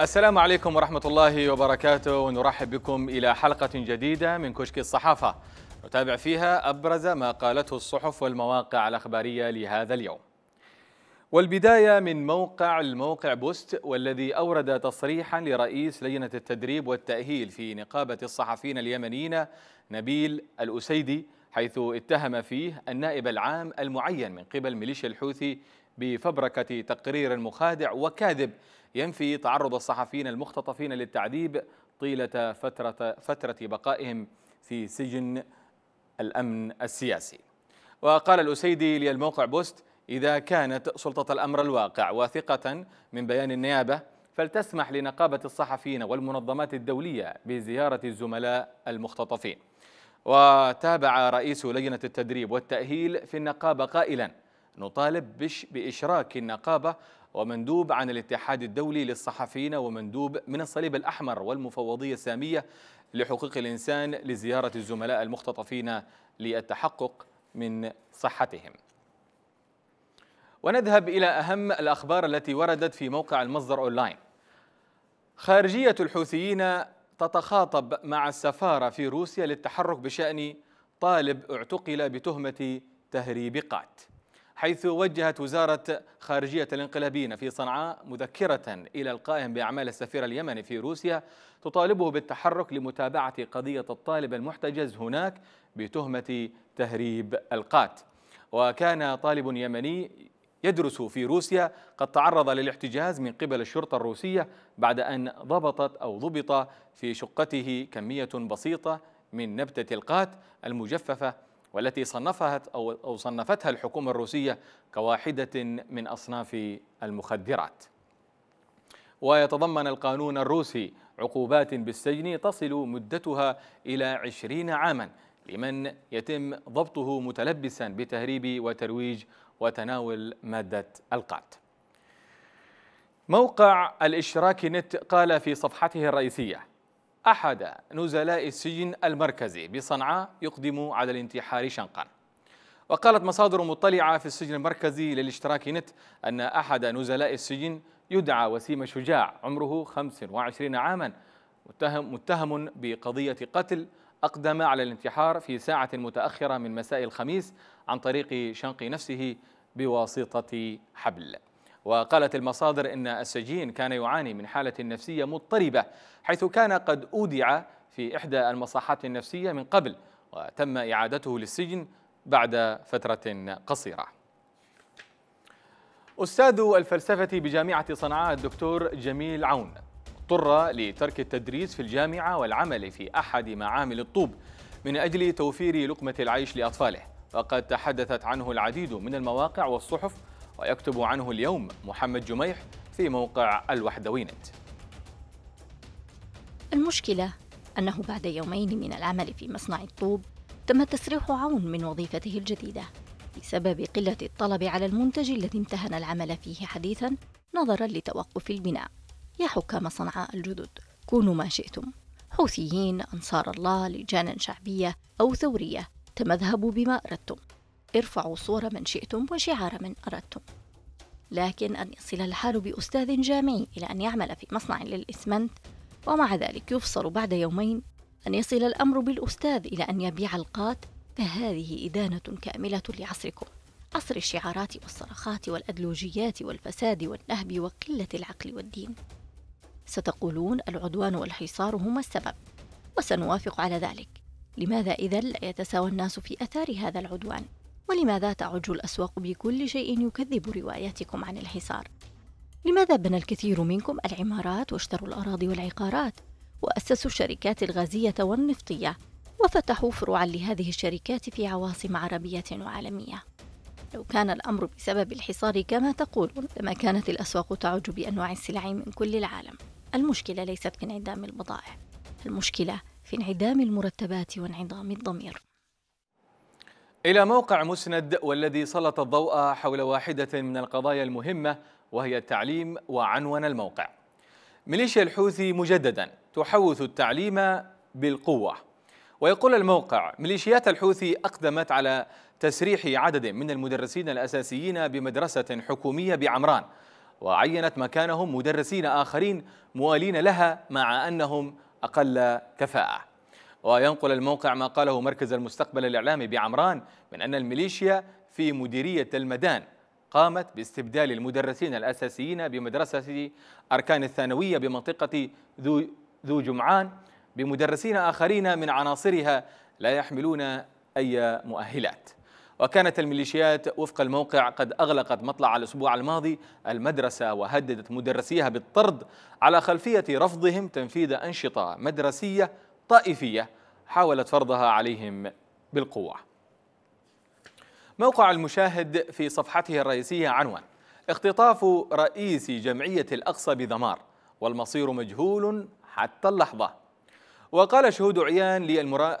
السلام عليكم ورحمة الله وبركاته. ونرحب بكم إلى حلقة جديدة من كشك الصحافة. نتابع فيها أبرز ما قالته الصحف والمواقع الأخبارية لهذا اليوم. والبداية من موقع الموقع بوست والذي أورد تصريحا لرئيس لجنة التدريب والتأهيل في نقابة الصحفيين اليمنيين نبيل الأسيدي حيث اتهم فيه النائب العام المعين من قبل ميليشيا الحوثي بفبركة تقرير مخادع وكاذب ينفي تعرض الصحفيين المختطفين للتعذيب طيلة فترة, فترة بقائهم في سجن الأمن السياسي. وقال الأسيدي للموقع بوست إذا كانت سلطة الأمر الواقع واثقة من بيان النيابة فلتسمح لنقابة الصحفيين والمنظمات الدولية بزيارة الزملاء المختطفين. وتابع رئيس لجنة التدريب والتأهيل في النقابة قائلا نطالب بإشراك النقابة ومندوب عن الاتحاد الدولي للصحفيين ومندوب من الصليب الأحمر والمفوضية السامية لحقوق الإنسان لزيارة الزملاء المختطفين للتحقق من صحتهم. ونذهب إلى أهم الأخبار التي وردت في موقع المصدر أونلاين. خارجية الحوثيين تتخاطب مع السفارة في روسيا للتحرك بشأن طالب اعتقل بتهمة تهريب قات. حيث وجهت وزارة خارجية الانقلابيين في صنعاء مذكرة إلى القائم بأعمال السفير اليمني في روسيا تطالبه بالتحرك لمتابعة قضية الطالب المحتجز هناك بتهمة تهريب القات. وكان طالب يمني يدرس في روسيا قد تعرض للاحتجاز من قبل الشرطة الروسية بعد أن ضبطت أو ضبط في شقته كمية بسيطة من نبتة القات المجففة والتي صنفها أو صنفتها الحكومة الروسية كواحدة من أصناف المخدرات. ويتضمن القانون الروسي عقوبات بالسجن تصل مدتها إلى عشرين عاما لمن يتم ضبطه متلبسا بتهريب وترويج وتناول مادة القات موقع الاشتراك نت قال في صفحته الرئيسية أحد نزلاء السجن المركزي بصنعاء يقدم على الانتحار شنقا. وقالت مصادر مطلعة في السجن المركزي للاشتراك نت أن أحد نزلاء السجن يدعى وسيم شجاع عمره 25 عاما متهم, متهم بقضية قتل أقدم على الانتحار في ساعة متأخرة من مساء الخميس عن طريق شنق نفسه بواسطة حبل. وقالت المصادر إن السجين كان يعاني من حالة نفسية مضطربة حيث كان قد أودع في إحدى المصحات النفسية من قبل وتم إعادته للسجن بعد فترة قصيرة. أستاذ الفلسفة بجامعة صنعاء الدكتور جميل عون اضطر لترك التدريس في الجامعة والعمل في أحد معامل الطوب من أجل توفير لقمة العيش لأطفاله وقد تحدثت عنه العديد من المواقع والصحف ويكتب عنه اليوم محمد جميح في موقع الوحدوينت. المشكلة أنه بعد يومين من العمل في مصنع الطوب تم تسريح عون من وظيفته الجديدة بسبب قلة الطلب على المنتج الذي امتهن العمل فيه حديثا نظرا لتوقف البناء. يا حكام صنعاء الجدد كونوا ما شئتم. حوثيين أنصار الله لجان شعبية أو ثورية تمذهبوا بما أردتم. ارفعوا صور من شئتم وشعار من أردتم. لكن أن يصل الحال بأستاذ جامعي إلى أن يعمل في مصنع للإسمنت ومع ذلك يفصل بعد يومين أن يصل الأمر بالأستاذ إلى أن يبيع القات فهذه إدانة كاملة لعصركم. عصر الشعارات والصرخات والأدلوجيات والفساد والنهب وقلة العقل والدين. ستقولون العدوان والحصار هما السبب وسنوافق على ذلك. لماذا إذا لا يتساوى الناس في أثار هذا العدوان؟ ولماذا تعج الأسواق بكل شيء يكذب رواياتكم عن الحصار؟ لماذا بنى الكثير منكم العمارات واشتروا الأراضي والعقارات؟ وأسسوا الشركات الغازية والنفطية؟ وفتحوا فروعا لهذه الشركات في عواصم عربية وعالمية؟ لو كان الأمر بسبب الحصار كما تقولون لما كانت الأسواق تعج بأنواع السلع من كل العالم؟ المشكلة ليست في انعدام البضائع المشكلة في انعدام المرتبات وانعدام الضمير. إلى موقع مسند والذي سلط الضوء حول واحدة من القضايا المهمة وهي التعليم وعنون الموقع. ميليشيا الحوثي مجددا تحوث التعليم بالقوة. ويقول الموقع ميليشيات الحوثي أقدمت على تسريح عدد من المدرسين الأساسيين بمدرسة حكومية بعمران وعينت مكانهم مدرسين آخرين موالين لها مع أنهم أقل كفاءة. وينقل الموقع ما قاله مركز المستقبل الإعلامي بعمران من أن الميليشيا في مديرية المدان قامت باستبدال المدرسين الأساسيين بمدرسة أركان الثانوية بمنطقة ذو, ذو جمعان بمدرسين آخرين من عناصرها لا يحملون أي مؤهلات. وكانت الميليشيات وفق الموقع قد أغلقت مطلع الأسبوع الماضي المدرسة وهددت مدرسيها بالطرد على خلفية رفضهم تنفيذ أنشطة مدرسية طائفية حاولت فرضها عليهم بالقوة. موقع المشاهد في صفحته الرئيسية عنوان اختطاف رئيس جمعية الأقصى بذمار والمصير مجهول حتى اللحظة. وقال شهود عيان للمرا...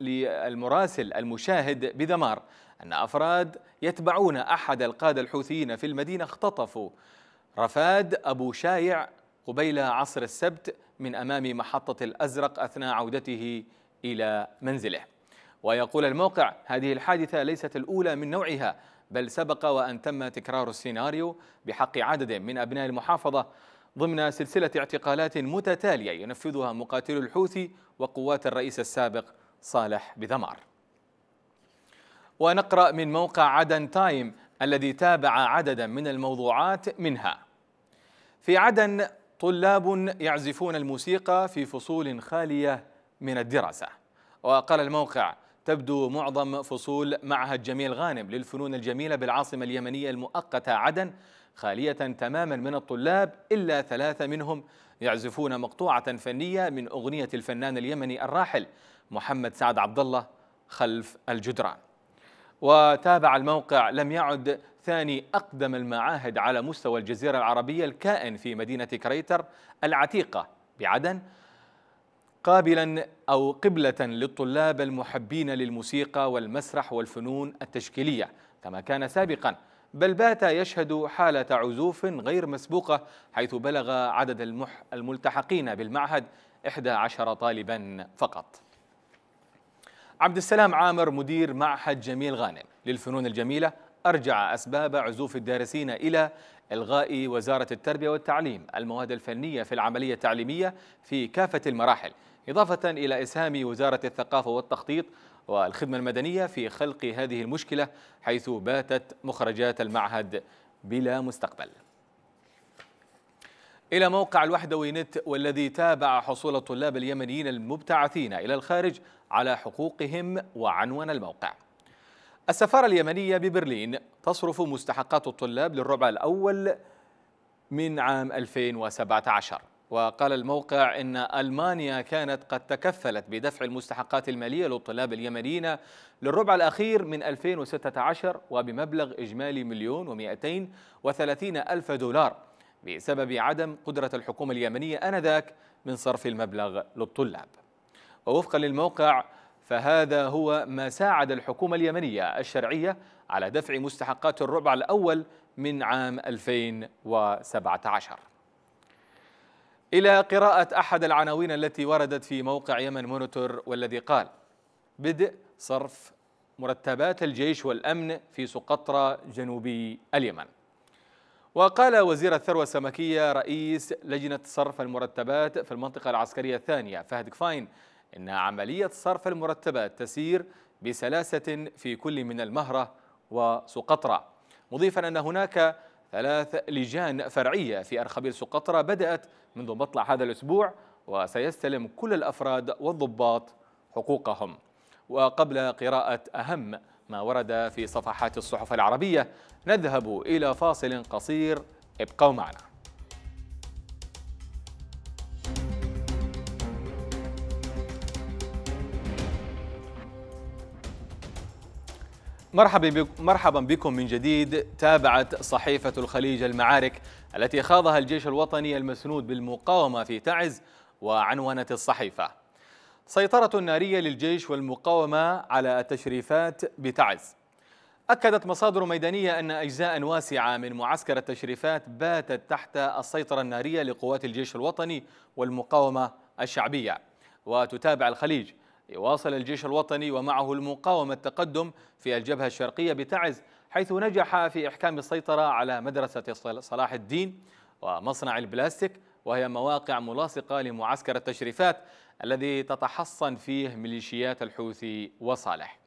للمراسل المشاهد بذمار أن أفراد يتبعون أحد القادة الحوثيين في المدينة اختطفوا رفاد أبو شايع قبيل عصر السبت من أمام محطة الأزرق أثناء عودته إلى منزله. ويقول الموقع هذه الحادثة ليست الأولى من نوعها بل سبق وأن تم تكرار السيناريو بحق عدد من أبناء المحافظة ضمن سلسلة اعتقالات متتالية ينفذها مقاتلو الحوثي وقوات الرئيس السابق صالح بذمار. ونقرأ من موقع عدن تايم الذي تابع عددا من الموضوعات منها. في عدن طلاب يعزفون الموسيقى في فصول خالية من الدراسة. وقال الموقع تبدو معظم فصول معهد جميل غانم للفنون الجميلة بالعاصمة اليمنية المؤقتة عدن خالية تماما من الطلاب إلا ثلاثة منهم يعزفون مقطوعة فنية من أغنية الفنان اليمني الراحل محمد سعد عبد الله خلف الجدران. وتابع الموقع لم يعد ثاني أقدم المعاهد على مستوى الجزيرة العربية الكائن في مدينة كريتر العتيقة بعدن قابلا أو قبلة للطلاب المحبين للموسيقى والمسرح والفنون التشكيلية كما كان سابقا. بل بات يشهد حالة عزوف غير مسبوقة حيث بلغ عدد الملتحقين بالمعهد 11 طالبا فقط. عبد السلام عامر مدير معهد جميل غانم. للفنون الجميلة أرجع أسباب عزوف الدارسين إلى إلغاء وزارة التربية والتعليم. المواد الفنية في العملية التعليمية في كافة المراحل إضافة إلى إسهام وزارة الثقافة والتخطيط والخدمة المدنية في خلق هذه المشكلة حيث باتت مخرجات المعهد بلا مستقبل. إلى موقع الوحدوي نت والذي تابع حصول الطلاب اليمنيين المبتعثين إلى الخارج على حقوقهم وعنون الموقع. السفارة اليمنية ببرلين تصرف مستحقات الطلاب للربع الأول من عام 2017 وقال الموقع إن ألمانيا كانت قد تكفلت بدفع المستحقات المالية للطلاب اليمنيين للربع الأخير من 2016 وبمبلغ إجمالي مليون ومئتين وثلاثين ألف دولار. بسبب عدم قدرة الحكومة اليمنية آنذاك من صرف المبلغ للطلاب. ووفقا للموقع فهذا هو ما ساعد الحكومة اليمنية الشرعية على دفع مستحقات الربع الأول من عام 2017 إلى قراءة أحد العناوين التي وردت في موقع يمن مونيتور والذي قال بدء صرف مرتبات الجيش والأمن في سقطرى جنوبي اليمن. وقال وزير الثروة السمكية رئيس لجنة صرف المرتبات في المنطقة العسكرية الثانية فهد كفاين إن عملية صرف المرتبات تسير بسلاسة في كل من المهرة وسقطرى مضيفا أن هناك ثلاث لجان فرعية في أرخبيل سقطرى بدأت منذ مطلع هذا الأسبوع وسيستلم كل الأفراد والضباط حقوقهم. وقبل قراءة أهم ما ورد في صفحات الصحف العربية. نذهب إلى فاصل قصير. ابقوا معنا. مرحبا بكم من جديد. تابعت صحيفة الخليج المعارك التي خاضها الجيش الوطني المسنود بالمقاومة في تعز وعنونت الصحيفة. سيطرة نارية للجيش والمقاومة على التشريفات بتعز. أكدت مصادر ميدانية أن أجزاء واسعة من معسكر التشريفات باتت تحت السيطرة النارية لقوات الجيش الوطني والمقاومة الشعبية. وتتابع الخليج يواصل الجيش الوطني ومعه المقاومة التقدم في الجبهة الشرقية بتعز حيث نجح في إحكام السيطرة على مدرسة صلاح الدين ومصنع البلاستيك وهي مواقع ملاصقة لمعسكر التشريفات الذي تتحصن فيه ميليشيات الحوثي وصالح.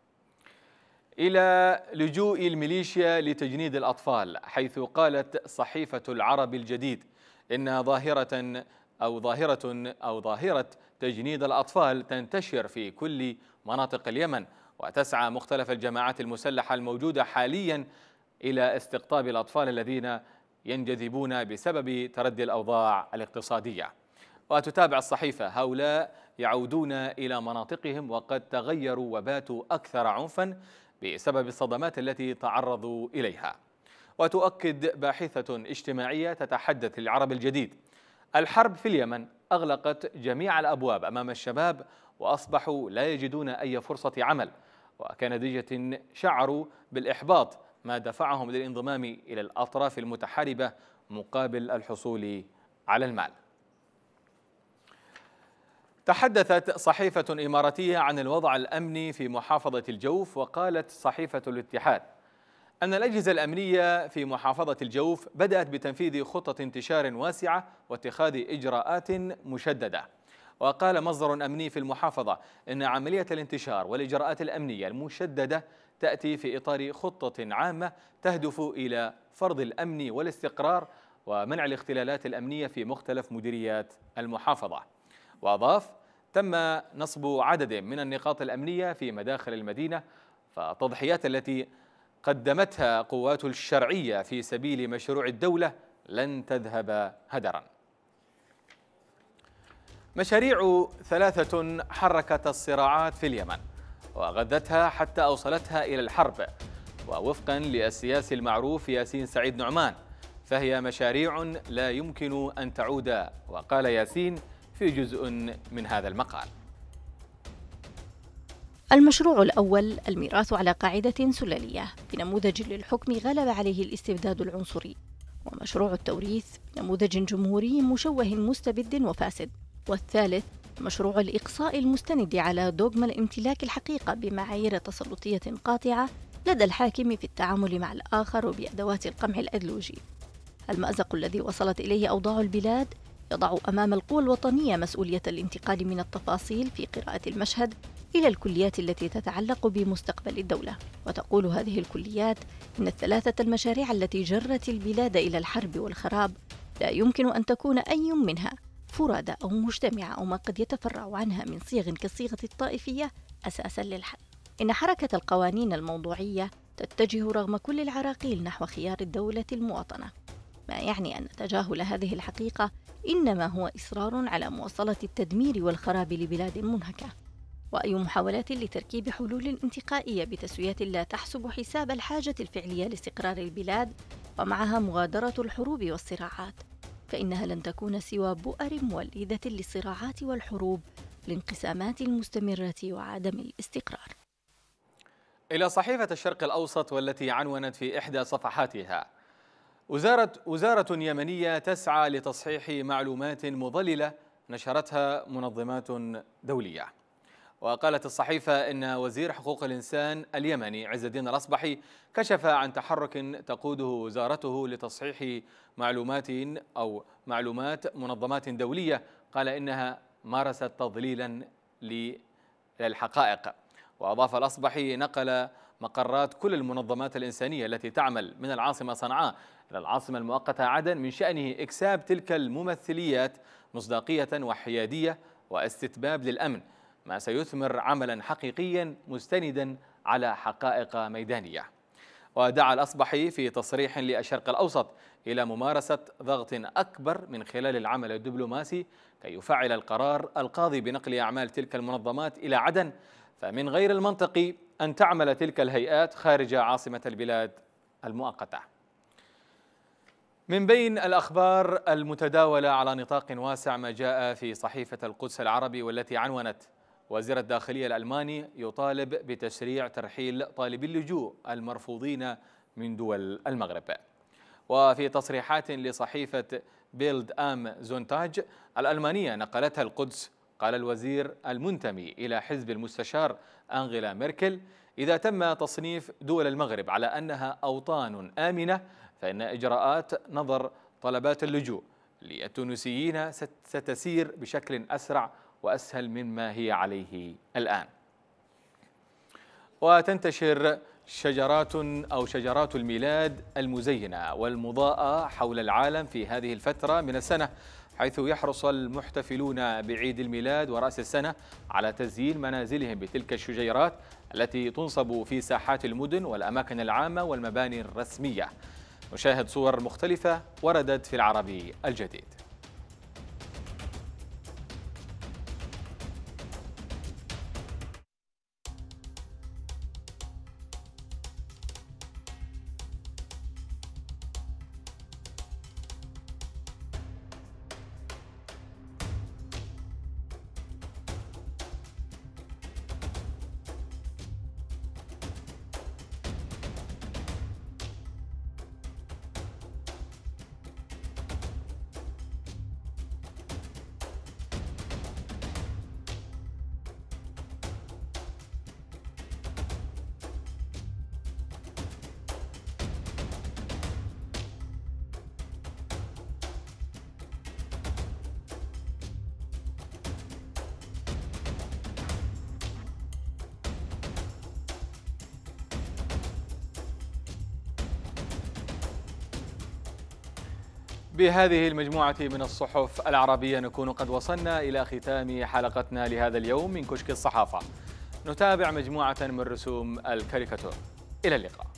إلى لجوء الميليشيا لتجنيد الأطفال حيث قالت صحيفة العرب الجديد إن ظاهرة أو ظاهرة أو ظاهرة تجنيد الأطفال تنتشر في كل مناطق اليمن وتسعى مختلف الجماعات المسلحة الموجودة حاليا إلى استقطاب الأطفال الذين ينجذبون بسبب تردي الأوضاع الاقتصادية. وتتابع الصحيفة هؤلاء يعودون إلى مناطقهم وقد تغيروا وباتوا أكثر عنفا بسبب الصدمات التي تعرضوا إليها. وتؤكد باحثة اجتماعية تتحدث للعرب الجديد. الحرب في اليمن أغلقت جميع الأبواب أمام الشباب وأصبحوا لا يجدون أي فرصة عمل. وكنتيجة شعروا بالإحباط ما دفعهم للانضمام إلى الأطراف المتحاربة مقابل الحصول على المال. تحدثت صحيفة إماراتية عن الوضع الأمني في محافظة الجوف وقالت صحيفة الاتحاد أن الأجهزة الأمنية في محافظة الجوف بدأت بتنفيذ خطة انتشار واسعة واتخاذ إجراءات مشددة. وقال مصدر أمني في المحافظة إن عملية الانتشار والإجراءات الأمنية المشددة تأتي في إطار خطة عامة تهدف إلى فرض الأمن والاستقرار ومنع الاختلالات الأمنية في مختلف مديريات المحافظة. وأضاف تم نصب عدد من النقاط الأمنية في مداخل المدينة فالتضحيات التي قدمتها قواته الشرعية في سبيل مشروع الدولة لن تذهب هدرا. مشاريع ثلاثة حركت الصراعات في اليمن. وغذتها حتى أوصلتها إلى الحرب. ووفقا للسياسي المعروف ياسين سعيد نعمان فهي مشاريع لا يمكن أن تعود. وقال ياسين في جزء من هذا المقال. المشروع الأول الميراث على قاعدة سلالية. بنموذج للحكم غلب عليه الاستبداد العنصري. ومشروع التوريث نموذج جمهوري مشوه مستبد وفاسد. والثالث مشروع الإقصاء المستند على دوغما الامتلاك الحقيقة بمعايير تسلطية قاطعة لدى الحاكم في التعامل مع الآخر وبأدوات القمع الأدلوجي. المأزق الذي وصلت إليه أوضاع البلاد يضع أمام القوى الوطنية مسؤولية الانتقال من التفاصيل في قراءة المشهد إلى الكليات التي تتعلق بمستقبل الدولة. وتقول هذه الكليات إن الثلاثة المشاريع التي جرت البلاد إلى الحرب والخراب لا يمكن أن تكون أي منها. فرادى أو مجتمعة أو ما قد يتفرع عنها من صيغ كالصيغة الطائفية أساسا للحل. إن حركة القوانين الموضوعية تتجه رغم كل العراقيل نحو خيار الدولة المواطنة ما يعني أن تجاهل هذه الحقيقة إنما هو إصرار على مواصلة التدمير والخراب لبلاد منهكة. وأي محاولات لتركيب حلول انتقائية بتسوية لا تحسب حساب الحاجة الفعلية لاستقرار البلاد ومعها مغادرة الحروب والصراعات. فإنها لن تكون سوى بؤر مولدة للصراعات والحروب الانقسامات المستمرة وعدم الاستقرار. إلى صحيفة الشرق الأوسط والتي عنونت في إحدى صفحاتها وزارة, وزارة يمنية تسعى لتصحيح معلومات مضللة نشرتها منظمات دولية. وقالت الصحيفة إن وزير حقوق الإنسان اليمني عز الدين الأصبحي كشف عن تحرك تقوده وزارته لتصحيح معلومات أو معلومات منظمات دولية قال إنها مارست تضليلا للحقائق. وأضاف الأصبحي نقل مقرات كل المنظمات الإنسانية التي تعمل من العاصمة صنعاء إلى العاصمة المؤقتة عدن من شأنه إكساب تلك الممثليات مصداقية وحيادية واستتباب للأمن. ما سيثمر عملا حقيقيا مستندا على حقائق ميدانية. ودعا الأصبحي في تصريح للشرق الأوسط إلى ممارسة ضغط أكبر من خلال العمل الدبلوماسي كي يفعل القرار القاضي بنقل أعمال تلك المنظمات إلى عدن. فمن غير المنطقي أن تعمل تلك الهيئات خارج عاصمة البلاد المؤقتة. من بين الأخبار المتداولة على نطاق واسع ما جاء في صحيفة القدس العربي والتي عنونت وزير الداخلية الألماني يطالب بتشريع ترحيل طالبي اللجوء المرفوضين من دول المغرب. وفي تصريحات لصحيفة بيلد آم زونتاج الألمانية نقلتها القدس قال الوزير المنتمي إلى حزب المستشار أنغيلا ميركل إذا تم تصنيف دول المغرب على أنها أوطان آمنة فإن إجراءات نظر طلبات اللجوء للتونسيين ستسير بشكل أسرع وأسهل مما هي عليه الآن. وتنتشر شجرات أو شجرات الميلاد المزينة والمضاءة حول العالم في هذه الفترة من السنة حيث يحرص المحتفلون بعيد الميلاد ورأس السنة على تزيين منازلهم بتلك الشجيرات التي تنصب في ساحات المدن والأماكن العامة والمباني الرسمية. نشاهد صور مختلفة وردت في العربي الجديد. بهذه المجموعة من الصحف العربية نكون قد وصلنا إلى ختام حلقتنا لهذا اليوم من كشك الصحافة. نتابع مجموعة من رسوم الكاريكاتور. إلى اللقاء.